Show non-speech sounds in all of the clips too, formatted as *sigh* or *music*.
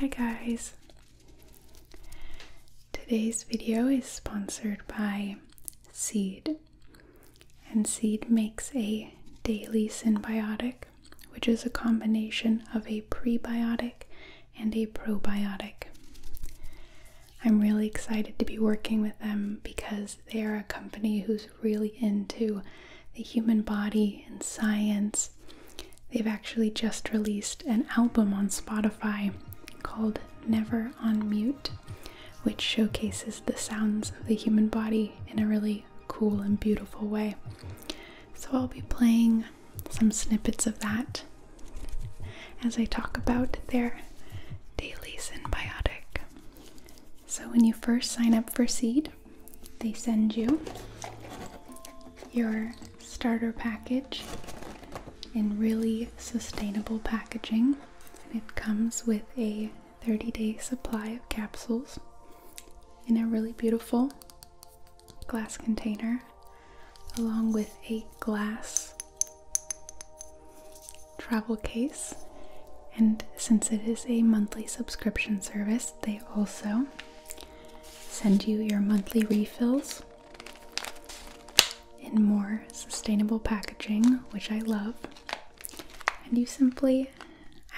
Hi guys. Today's video is sponsored by Seed. And Seed makes a daily synbiotic, which is a combination of a prebiotic and a probiotic. I'm really excited to be working with them because they are a company who's really into the human body and science. They've actually just released an album on Spotify called Never on Mute, which showcases the sounds of the human body in a really cool and beautiful way. So I'll be playing some snippets of that as I talk about their daily synbiotic. So when you first sign up for Seed, they send you your starter package in really sustainable packaging. And it comes with a 30 day supply of capsules in a really beautiful glass container, along with a glass travel case. And since it is a monthly subscription service, they also send you your monthly refills in more sustainable packaging, which I love. And you simply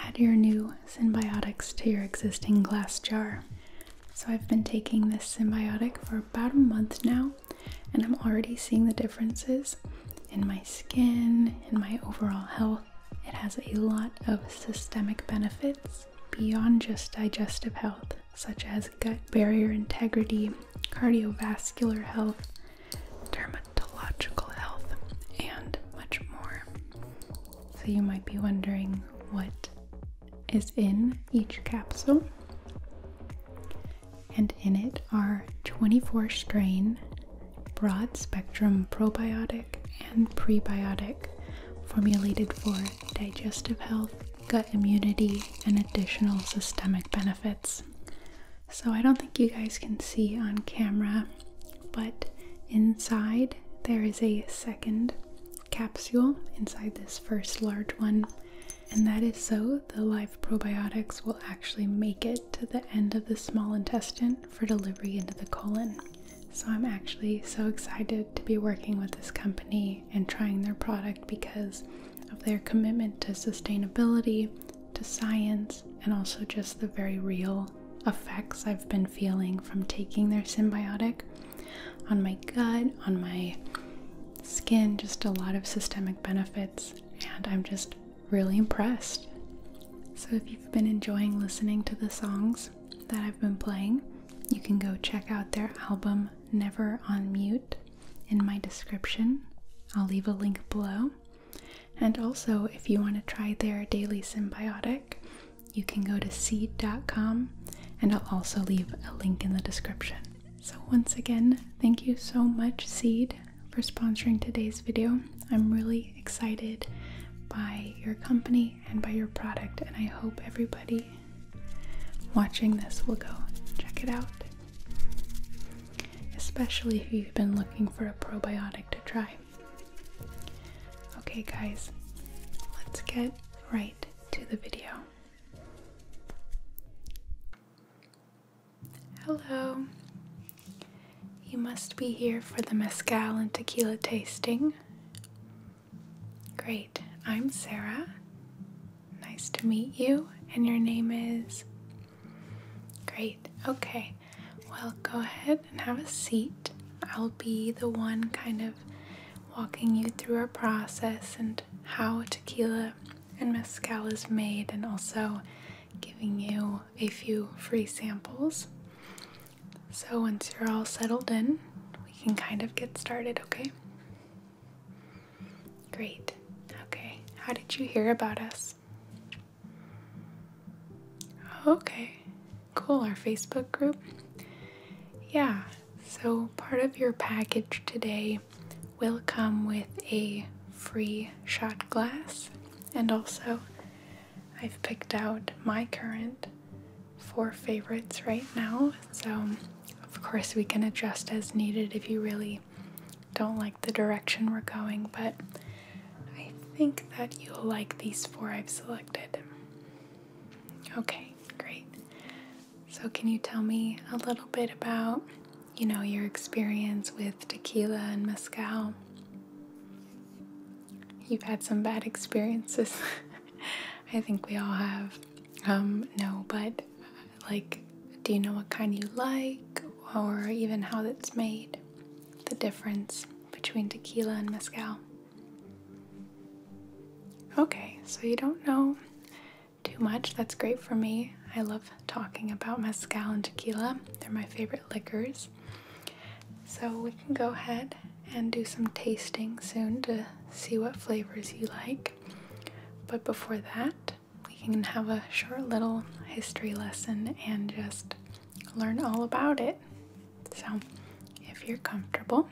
add your new synbiotics to your existing glass jar. So I've been taking this synbiotic for about a month now, and I'm already seeing the differences in my skin, in my overall health. It has a lot of systemic benefits beyond just digestive health, such as gut barrier integrity, cardiovascular health, dermatological health, and much more. So, you might be wondering what is in each capsule. And in it are 24 strain, broad spectrum probiotic and prebiotic formulated for digestive health, gut immunity, and additional systemic benefits. So, I don't think you guys can see on camera, but inside there is a second capsule inside this first large one, and that is so the live probiotics will actually make it to the end of the small intestine for delivery into the colon. So I'm actually so excited to be working with this company and trying their product because of their commitment to sustainability, to science, and also just the very real effects I've been feeling from taking their synbiotic on my gut, on my skin, just a lot of systemic benefits, and I'm just really impressed. So, if you've been enjoying listening to the songs that I've been playing, you can go check out their album Never on Mute in my description. I'll leave a link below. And also, if you want to try their daily synbiotic, you can go to seed.com and I'll also leave a link in the description. So, once again, thank you so much, Seed, for sponsoring today's video. I'm really excited by your company and by your product, and I hope everybody watching this will go check it out. Especially if you've been looking for a probiotic to try. Okay, guys, let's get right to the video. Hello. You must be here for the mezcal and tequila tasting. Great. I'm Sarah. Nice to meet you. And your name is? Great. Okay. Well, go ahead and have a seat. I'll be the one kind of walking you through our process and how tequila and mezcal is made, and also giving you a few free samples. So, once you're all settled in, we can kind of get started, okay? Great. How did you hear about us? Okay. Cool. Our Facebook group? Yeah. So, part of your package today will come with a free shot glass, and also I've picked out my current four favorites right now. So, of course, we can adjust as needed if you really don't like the direction we're going, but think that you'll like these four I've selected. Okay, great. So, can you tell me a little bit about, you know, your experience with tequila and mezcal? You've had some bad experiences. *laughs* I think we all have. Um, no, but like, do you know what kind you like, or even how it's made? The difference between tequila and mezcal. Okay, so you don't know too much. That's great for me. I love talking about mezcal and tequila, they're my favorite liquors. So we can go ahead and do some tasting soon to see what flavors you like. But before that, we can have a short little history lesson and just learn all about it. So, if you're comfortable,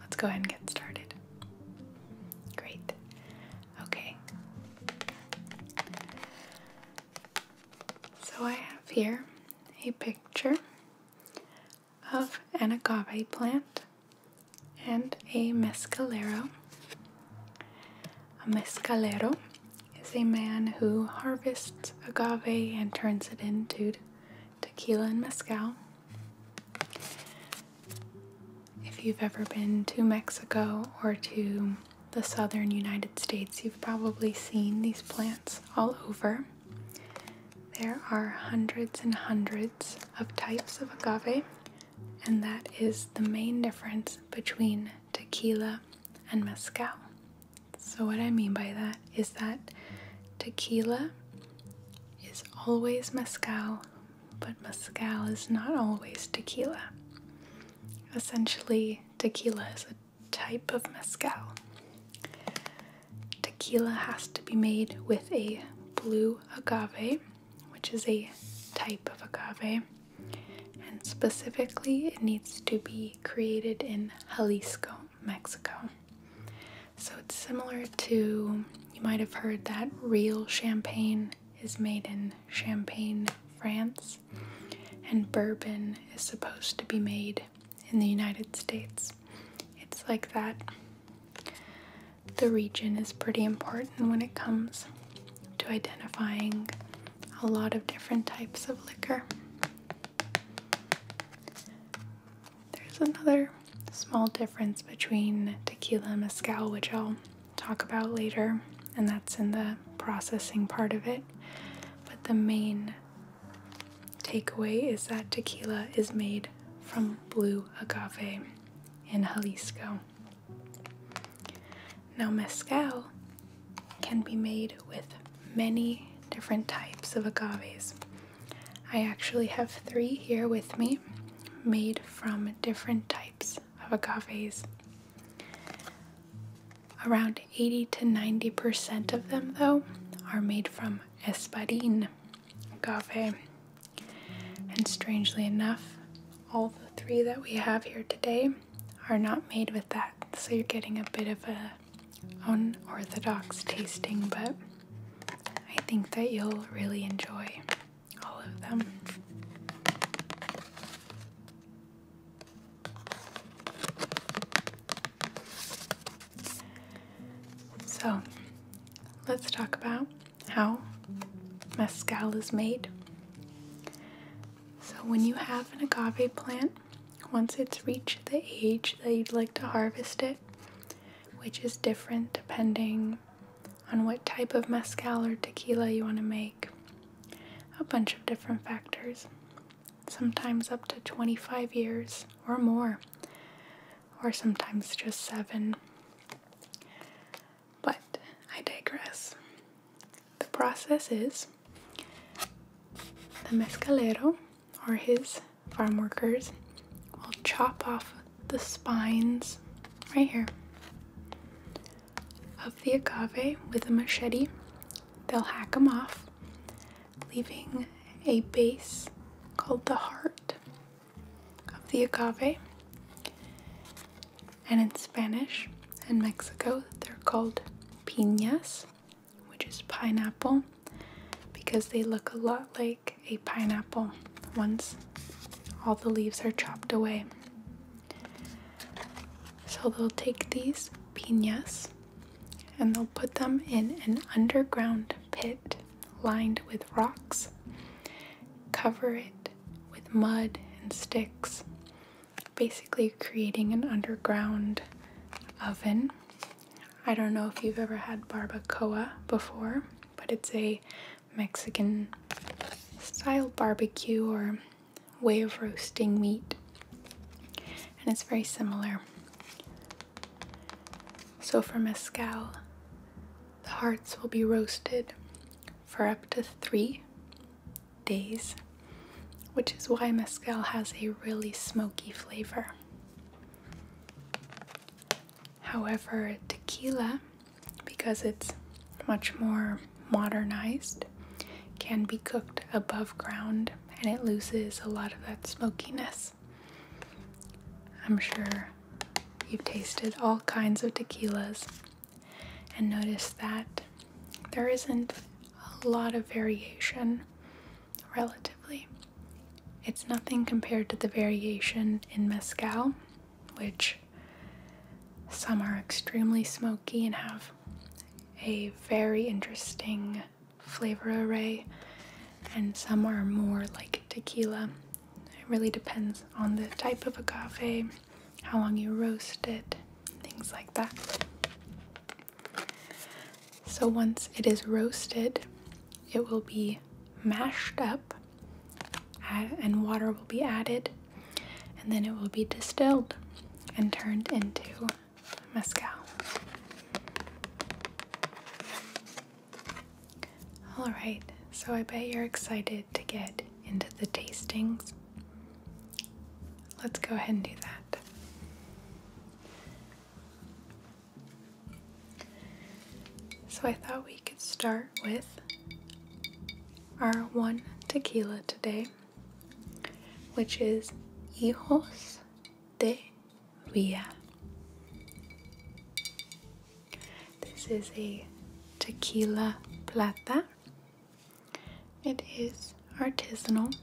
let's go ahead and get started. So, I have here a picture of an agave plant and a mezcalero. A mezcalero is a man who harvests agave and turns it into tequila and mezcal. If you've ever been to Mexico or to the southern United States, you've probably seen these plants all over. There are hundreds and hundreds of types of agave, and that is the main difference between tequila and mezcal. So, what I mean by that is that tequila is always mezcal, but mezcal is not always tequila. Essentially, tequila is a type of mezcal. Tequila has to be made with a blue agave, which is a type of agave, and specifically, it needs to be created in Jalisco, Mexico. So it's similar to, you might have heard that real champagne is made in Champagne, France, and bourbon is supposed to be made in the United States. It's like that. The region is pretty important when it comes to identifying a lot of different types of liquor. There's another small difference between tequila and mezcal, which I'll talk about later, and that's in the processing part of it. But the main takeaway is that tequila is made from blue agave in Jalisco. Now, mezcal can be made with many different types of agaves. I actually have three here with me, made from different types of agaves. Around 80 to 90% of them, though, are made from espadin agave. And strangely enough, all the three that we have here today are not made with that. So you're getting a bit of a unorthodox tasting, but I think that you'll really enjoy all of them. So, let's talk about how mezcal is made. So, when you have an agave plant, once it's reached the age that you'd like to harvest it, which is different depending on what type of mezcal or tequila you want to make, a bunch of different factors, sometimes up to 25 years or more, or sometimes just seven. But I digress. The process is the mezcalero or his farm workers will chop off the spines right here of the agave with a machete. They'll hack them off, leaving a base called the heart of the agave. And in Spanish and Mexico, they're called piñas, which is pineapple, because they look a lot like a pineapple once all the leaves are chopped away. So they'll take these piñas and they'll put them in an underground pit lined with rocks, cover it with mud and sticks, basically creating an underground oven. I don't know if you've ever had barbacoa before, but it's a Mexican style barbecue or way of roasting meat. And it's very similar. So for mezcal, hearts will be roasted for up to three days, which is why mezcal has a really smoky flavor. However, tequila, because it's much more modernized, can be cooked above ground and it loses a lot of that smokiness. I'm sure you've tasted all kinds of tequilas and noticed that there isn't a lot of variation relatively. It's nothing compared to the variation in mezcal, which some are extremely smoky and have a very interesting flavor array, and some are more like tequila. It really depends on the type of agave, how long you roast it, things like that. So once it is roasted, it will be mashed up uh, and water will be added and then it will be distilled and turned into mezcal. Alright, so I bet you're excited to get into the tastings. Let's go ahead and do that. So I thought we could start with our one tequila today, which is Hijos de Villa. This is a tequila plata. It is artisanal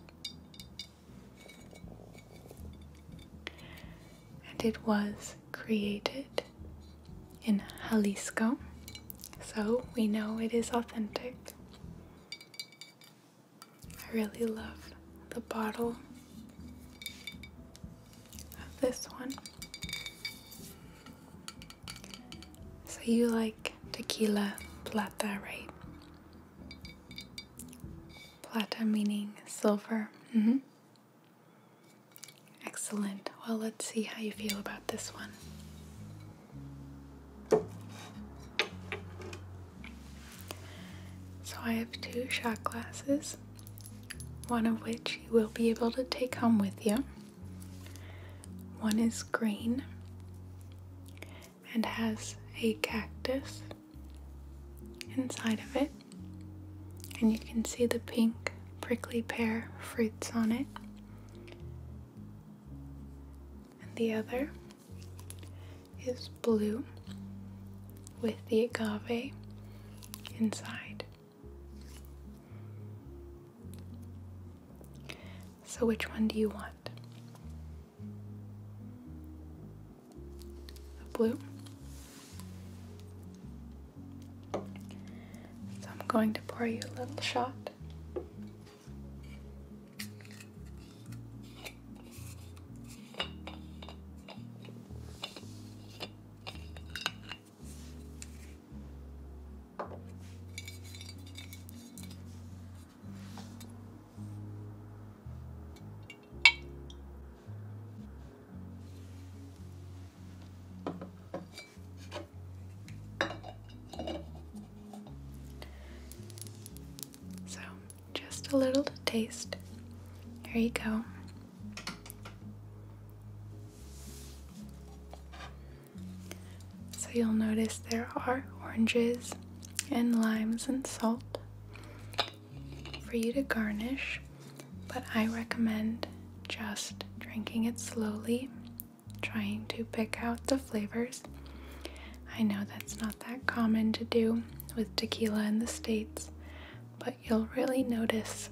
and it was created in Jalisco, so we know it is authentic. I really love the bottle of this one. So, you like tequila plata, right? Plata meaning silver. Mm-hmm. Excellent. Well, let's see how you feel about this one. I have two shot glasses, one of which you will be able to take home with you. One is green and has a cactus inside of it, and you can see the pink prickly pear fruits on it. And the other is blue with the agave inside. So, which one do you want? The blue? So, I'm going to pour you a little shot. Are oranges and limes and salt for you to garnish, but I recommend just drinking it slowly, trying to pick out the flavors. I know that's not that common to do with tequila in the States, but you'll really notice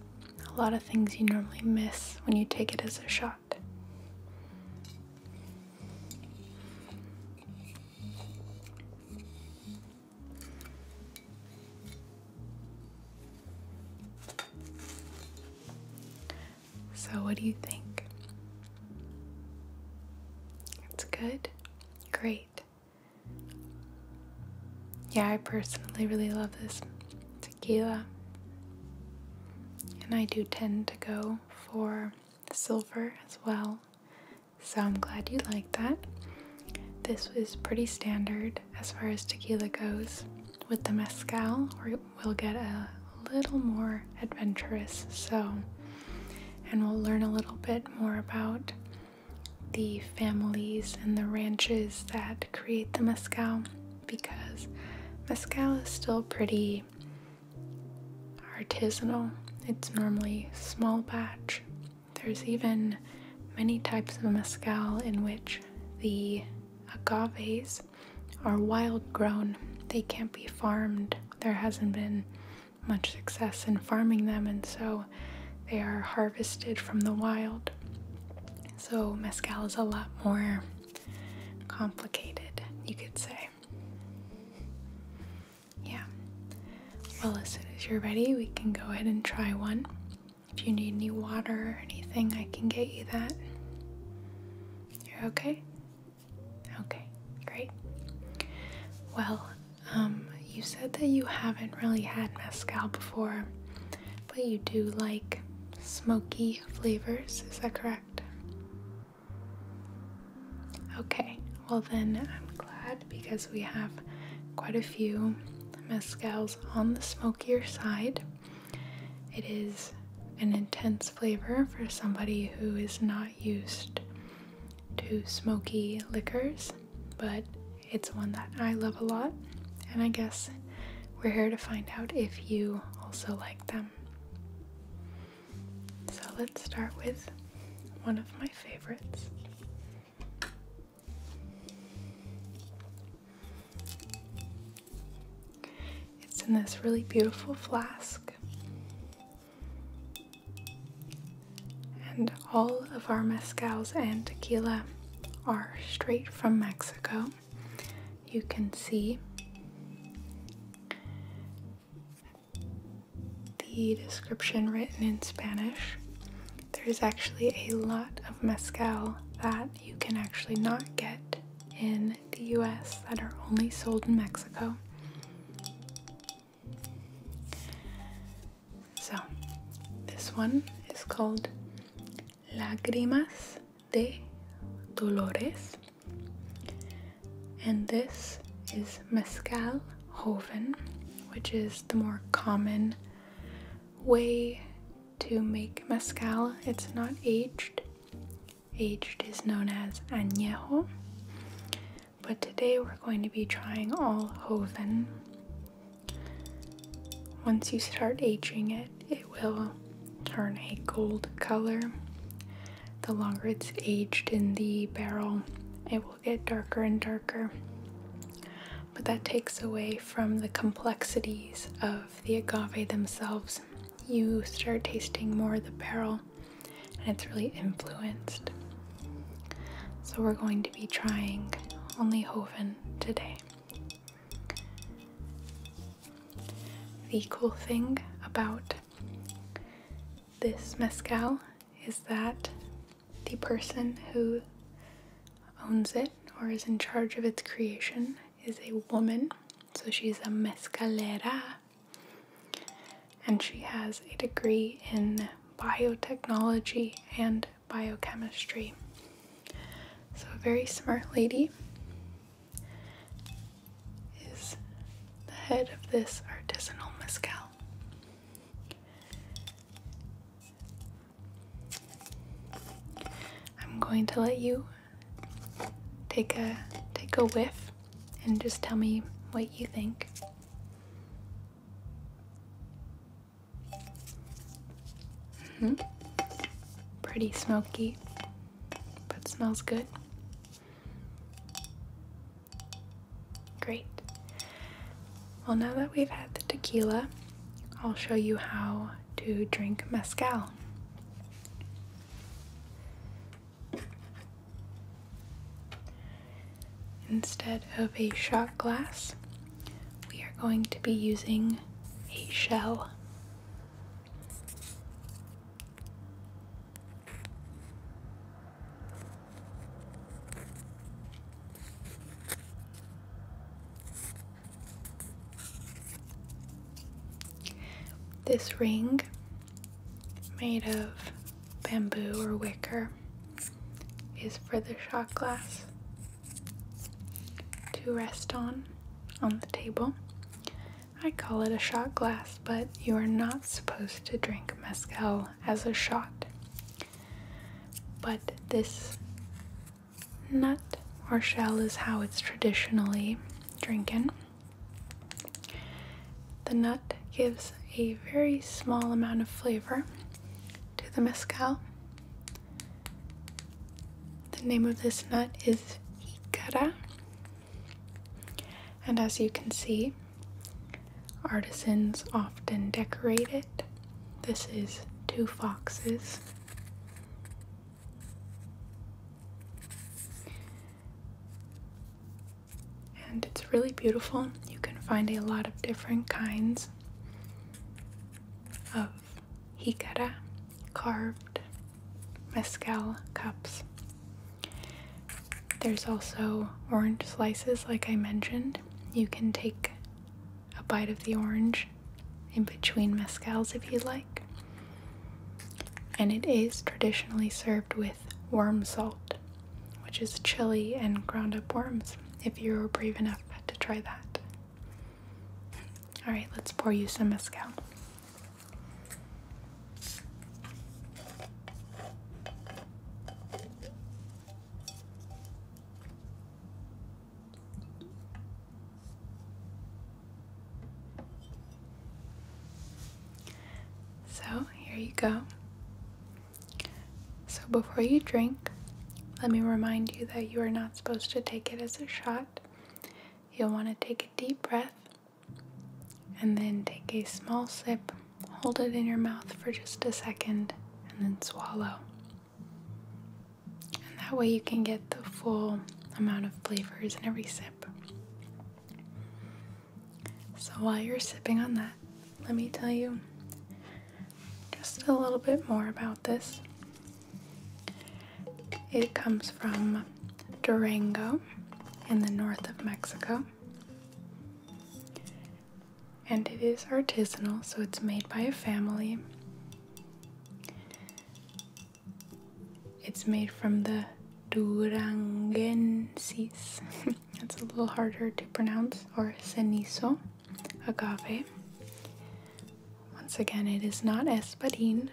a lot of things you normally miss when you take it as a shot. So, what do you think? It's good? Great. Yeah, I personally really love this tequila. And I do tend to go for silver as well. So I'm glad you like that. This is pretty standard as far as tequila goes. With the mezcal, we'll get a little more adventurous. So, and we'll learn a little bit more about the families and the ranches that create the mezcal because mezcal is still pretty artisanal. It's normally small batch. There's even many types of mezcal in which the agaves are wild grown. They can't be farmed. There hasn't been much success in farming them, and so they are harvested from the wild. So, mezcal is a lot more complicated, you could say. Yeah. Well, as soon as you're ready, we can go ahead and try one. If you need any water or anything, I can get you that. You're okay? Okay, great. Well, um, you said that you haven't really had mezcal before, but you do like smoky flavors, is that correct? Okay, well, then I'm glad because we have quite a few mezcals on the smokier side. It is an intense flavor for somebody who is not used to smoky liquors, but it's one that I love a lot, and I guess we're here to find out if you also like them. Let's start with one of my favorites. It's in this really beautiful flask. And all of our mezcals and tequila are straight from Mexico. You can see the description written in Spanish. There's actually a lot of mezcal that you can actually not get in the US that are only sold in Mexico. So, this one is called Lágrimas de Dolores, and this is Mezcal Joven, which is the more common way to make mezcal. It's not aged. Aged is known as añejo. But today we're going to be trying all Joven. Once you start aging it, it will turn a gold color. The longer it's aged in the barrel, it will get darker and darker. But that takes away from the complexities of the agave themselves. You start tasting more of the barrel, and it's really influenced. So, we're going to be trying only Joven today. The cool thing about this mezcal is that the person who owns it or is in charge of its creation is a woman. So she's a mezcalera and she has a degree in biotechnology and biochemistry. So, a very smart lady is the head of this artisanal mezcal. I'm going to let you take a take a whiff and just tell me what you think. Mm -hmm. Pretty smoky, but smells good. Great. Well, now that we've had the tequila, I'll show you how to drink mezcal. Instead of a shot glass, we are going to be using a shell. This ring, made of bamboo or wicker, is for the shot glass to rest on on the table. I call it a shot glass, but you are not supposed to drink mezcal as a shot. But this nut or shell is how it's traditionally drinking. The nut gives a very small amount of flavor to the mezcal. The name of this nut is Jicara. And as you can see, artisans often decorate it. This is two foxes. And it's really beautiful. You can find a lot of different kinds of jicara carved mezcal cups. There's also orange slices, like I mentioned. You can take a bite of the orange in between mezcals if you like. And it is traditionally served with worm salt, which is chili and ground up worms, if you're brave enough to try that. Alright, let's pour you some mezcal. So, here you go. So, before you drink, let me remind you that you are not supposed to take it as a shot. You'll want to take a deep breath and then take a small sip, hold it in your mouth for just a second, and then swallow. And that way you can get the full amount of flavors in every sip. So while you're sipping on that, let me tell you just a little bit more about this. It comes from Durango in the north of Mexico. And it is artisanal, so it's made by a family. It's made from the Durangensis. *laughs* it's a little harder to pronounce, or cenizo agave. Once again, it is not espadin.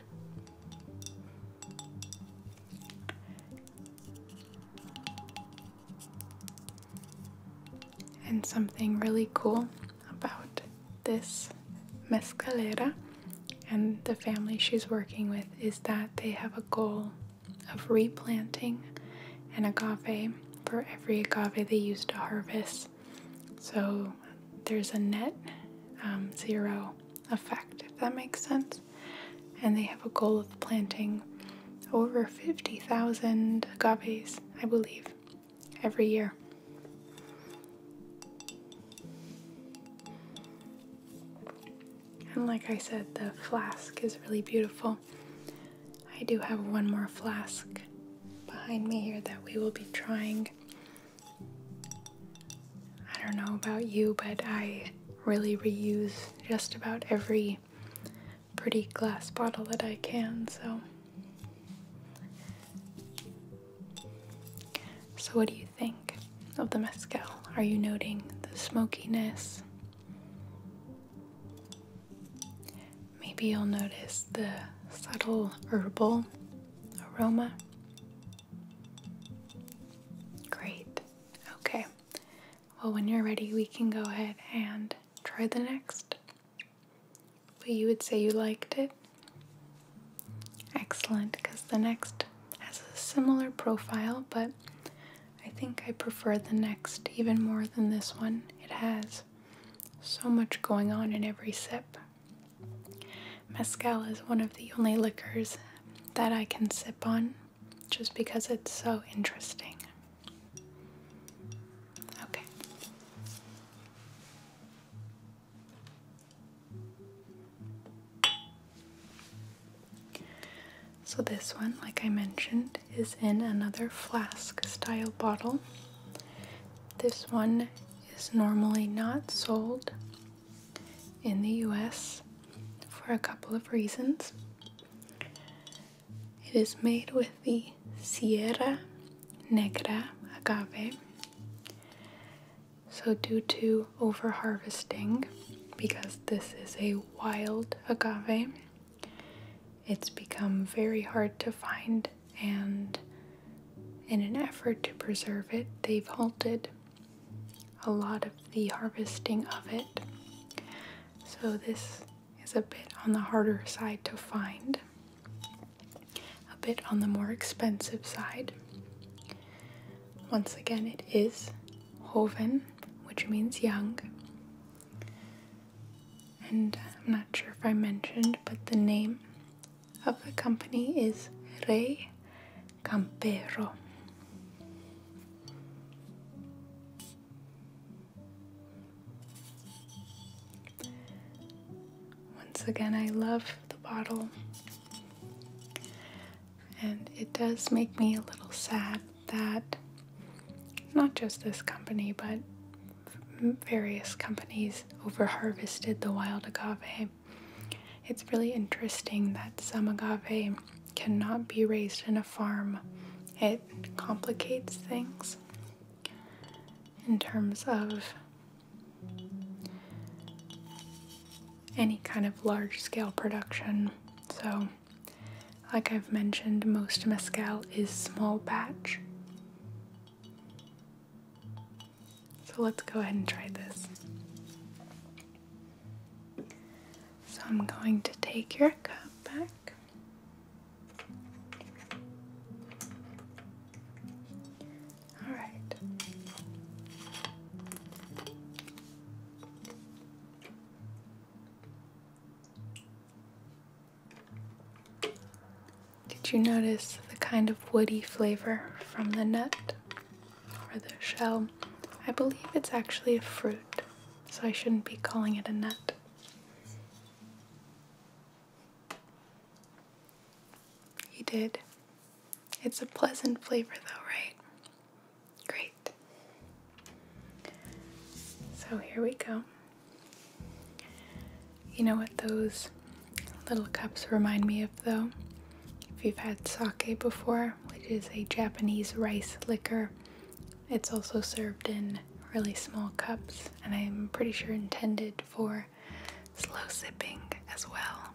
Something really cool about this mezcalera and the family she's working with is that they have a goal of replanting an agave for every agave they use to harvest. So there's a net um, zero effect, if that makes sense. And they have a goal of planting over 50,000 agaves, I believe, every year. And like I said, the flask is really beautiful. I do have one more flask behind me here that we will be trying. I don't know about you, but I really reuse just about every pretty glass bottle that I can, so. So, what do you think of the mezcal? Are you noting the smokiness? Maybe you'll notice the subtle herbal aroma. Great. Okay. Well, when you're ready, we can go ahead and try the next. But you would say you liked it? Excellent, because the next has a similar profile, but I think I prefer the next even more than this one. It has so much going on in every sip. Mezcal is one of the only liquors that I can sip on just because it's so interesting. Okay. So, this one, like I mentioned, is in another flask style bottle. This one is normally not sold in the US for a couple of reasons. It is made with the Sierra Negra agave. So, due to overharvesting, because this is a wild agave, it's become very hard to find, and in an effort to preserve it, they've halted a lot of the harvesting of it. So, this a bit on the harder side to find, a bit on the more expensive side. Once again, it is Joven, which means young. And I'm not sure if I mentioned, but the name of the company is Rey Campero. Once again, I love the bottle, and it does make me a little sad that not just this company, but various companies overharvested the wild agave. It's really interesting that some agave cannot be raised in a farm. It complicates things in terms of any kind of large scale production. So, like I've mentioned, most mezcal is small batch. So let's go ahead and try this. So I'm going to take your cup you notice the kind of woody flavor from the nut or the shell? I believe it's actually a fruit, so I shouldn't be calling it a nut. You did. It's a pleasant flavor, though, right? Great. So here we go. You know what those little cups remind me of, though? If you've had sake before, which is a Japanese rice liquor, it's also served in really small cups, and I'm pretty sure intended for slow sipping as well.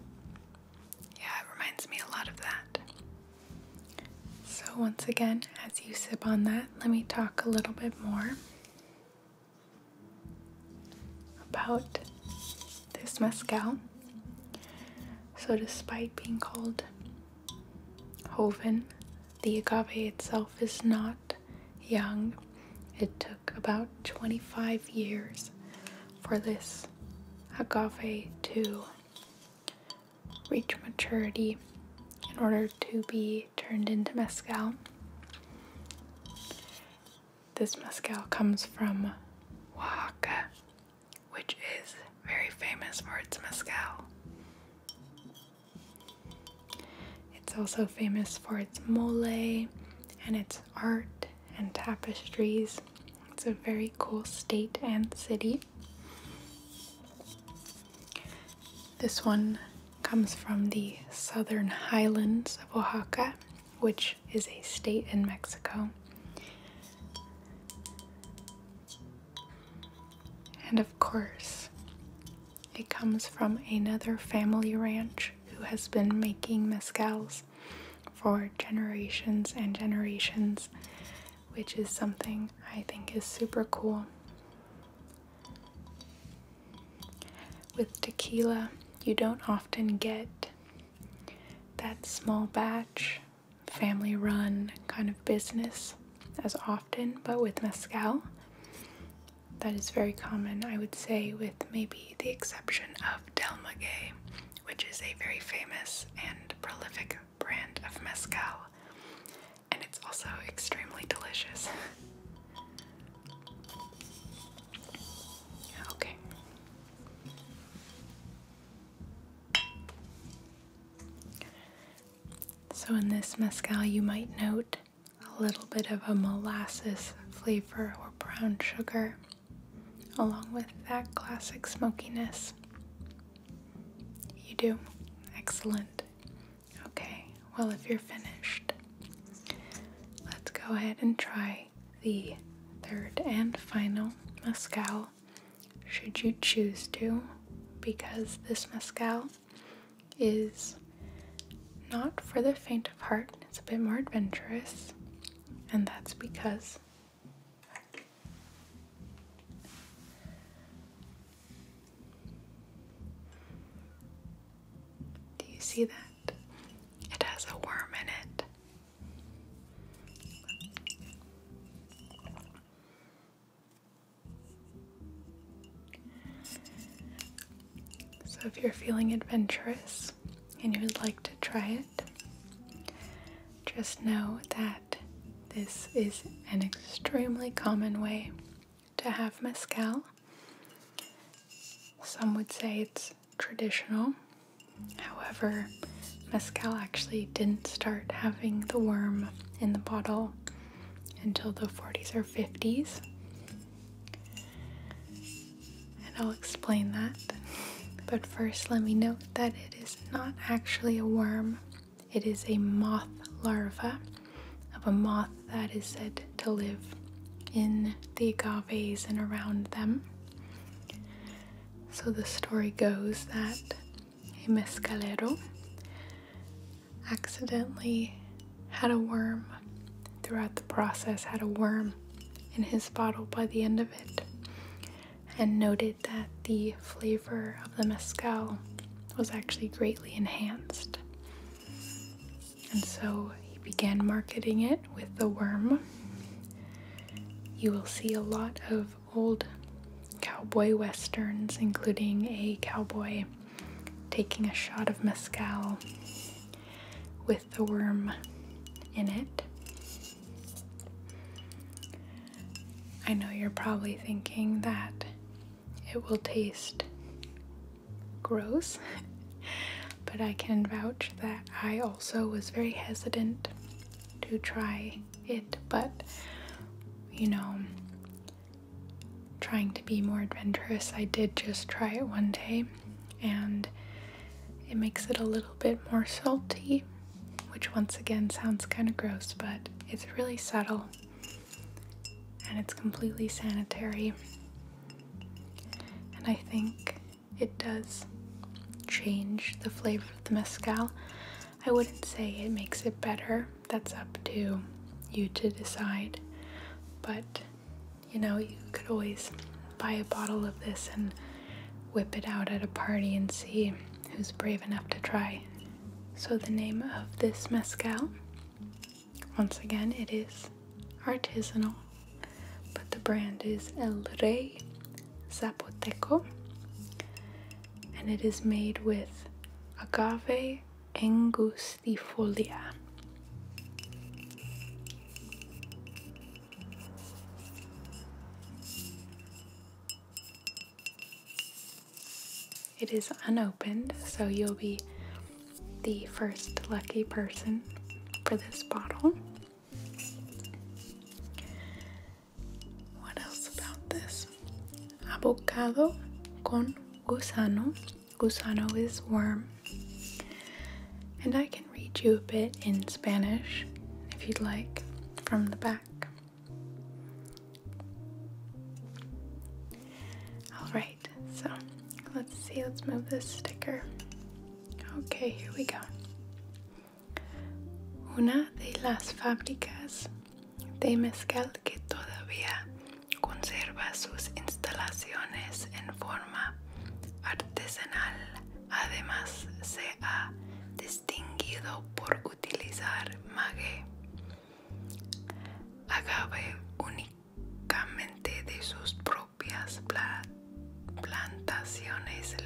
Yeah, it reminds me a lot of that. So, once again, as you sip on that, let me talk a little bit more about this mezcal. So, despite being called Joven, the agave itself is not young. It took about 25 years for this agave to reach maturity in order to be turned into mezcal. This mezcal comes from Oaxaca, which is very famous for its mezcal. Also famous for its mole and its art and tapestries. It's a very cool state and city. This one comes from the southern highlands of Oaxaca, which is a state in Mexico. And of course, it comes from another family ranch who has been making mezcals for generations and generations, which is something I think is super cool. With tequila, you don't often get that small batch, family run kind of business as often, but with mezcal, that is very common, I would say, with maybe the exception of Del which is a very this mezcal, you might note a little bit of a molasses flavor or brown sugar, along with that classic smokiness. You do? Excellent. Okay, well, if you're finished, let's go ahead and try the third and final mezcal, should you choose to, because this mezcal is not for the faint of heart. It's a bit more adventurous, and that's because do you see that? It has a worm in it. So, if you're feeling adventurous and you would like to try it, just know that this is an extremely common way to have mezcal. Some would say it's traditional. However, mezcal actually didn't start having the worm in the bottle until the 40s or 50s. And I'll explain that. But first, let me note that it is not actually a worm, it is a moth larva of a moth that is said to live in the agaves and around them. So the story goes that a mezcalero accidentally had a worm throughout the process, had a worm in his bottle by the end of it, and noted that the flavor of the mezcal was actually greatly enhanced. And so he began marketing it with the worm. You will see a lot of old cowboy westerns, including a cowboy taking a shot of mezcal with the worm in it. I know you're probably thinking that it will taste gross, *laughs* but I can vouch that I also was very hesitant to try it, but you know, trying to be more adventurous, I did just try it one day and it makes it a little bit more salty, which once again sounds kind of gross, but it's really subtle and it's completely sanitary. I think it does change the flavor of the mezcal. I wouldn't say it makes it better, that's up to you to decide. But you know, you could always buy a bottle of this and whip it out at a party and see who's brave enough to try. So, the name of this mezcal, once again, it is artisanal, but the brand is El Rey Zapoteco, and it is made with agave angustifolia. It is unopened, so you'll be the first lucky person for this bottle. Abocado con gusano. Gusano is worm. And I can read you a bit in Spanish if you'd like from the back. Alright, so let's see, let's move this sticker. Okay, here we go. Una de las fábricas de mezcal que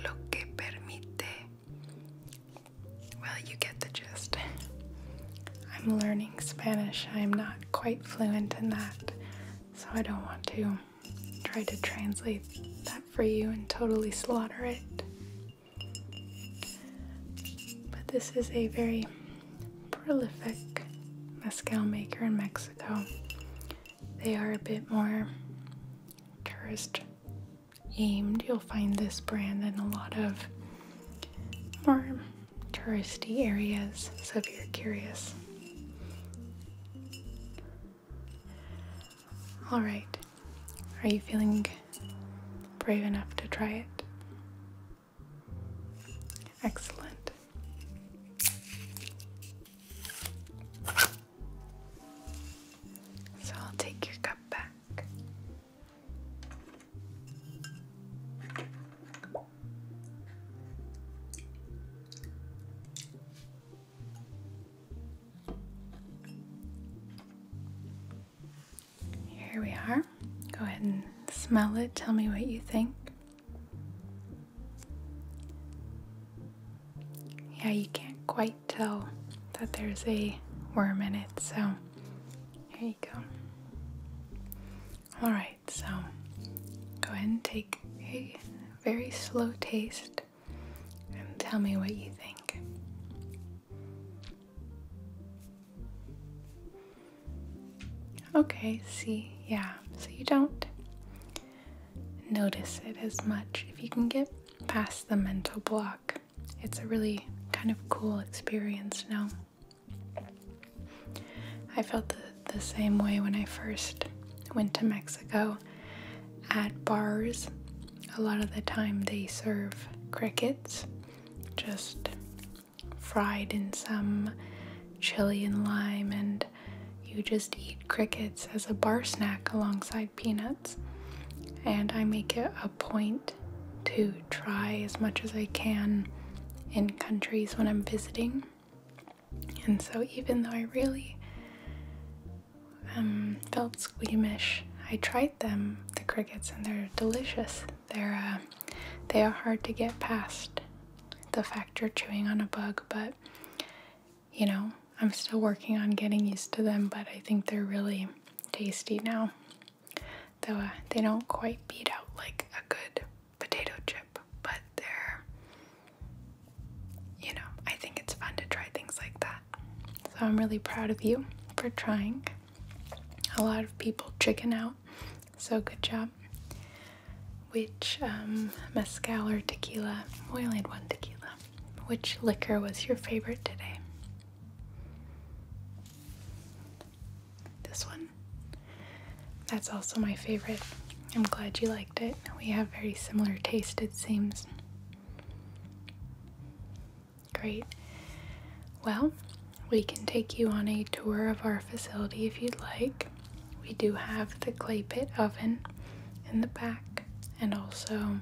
lo que permite. Well, you get the gist. I'm learning Spanish. I'm not quite fluent in that, so I don't want to try to translate that for you and totally slaughter it. But this is a very prolific mezcal maker in Mexico. They are a bit more tourist You'll find this brand in a lot of more touristy areas, so if you're curious. Alright, are you feeling brave enough to try it? Excellent. Smell it. Tell me what you think. Yeah, you can't quite tell that there's a worm in it, so here you go. Alright, so go ahead and take a very slow taste and tell me what you think. Okay, see, yeah, so you don't notice it as much. If you can get past the mental block, it's a really kind of cool experience now. I felt the, the same way when I first went to Mexico at bars. A lot of the time they serve crickets just fried in some chili and lime, and you just eat crickets as a bar snack alongside peanuts. And I make it a point to try as much as I can in countries when I'm visiting. And so, even though I really um, felt squeamish, I tried them, the crickets, and they're delicious. They're uh, they are hard to get past the fact you're chewing on a bug, but you know, I'm still working on getting used to them. But I think they're really tasty now. Though uh, they don't quite beat out like a good potato chip, but they're, you know, I think it's fun to try things like that. So I'm really proud of you for trying. A lot of people chicken out, so good job. Which um, mezcal or tequila? We only had one tequila. Which liquor was your favorite today? This one. That's also my favorite. I'm glad you liked it. We have very similar taste, it seems. Great. Well, we can take you on a tour of our facility if you'd like. We do have the clay pit oven in the back, and also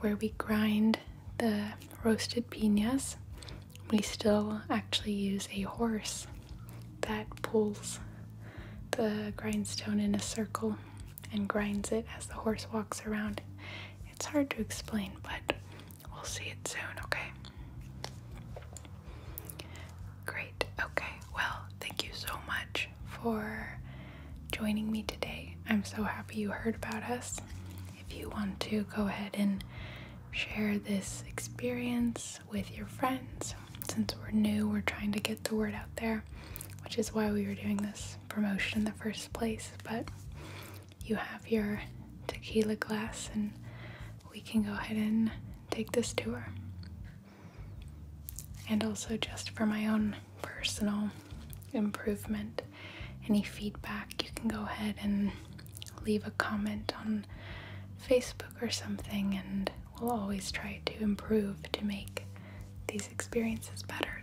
where we grind the roasted pinas. We still actually use a horse that pulls the grindstone in a circle and grinds it as the horse walks around. It's hard to explain, but we'll see it soon, okay? Great, okay. Well, thank you so much for joining me today. I'm so happy you heard about us. If you want to go ahead and share this experience with your friends, since we're new, we're trying to get the word out there, which is why we were doing this promotion in the first place. But you have your tequila glass, and we can go ahead and take this tour. And also, just for my own personal improvement, any feedback, you can go ahead and leave a comment on Facebook or something, and we'll always try to improve to make these experiences better.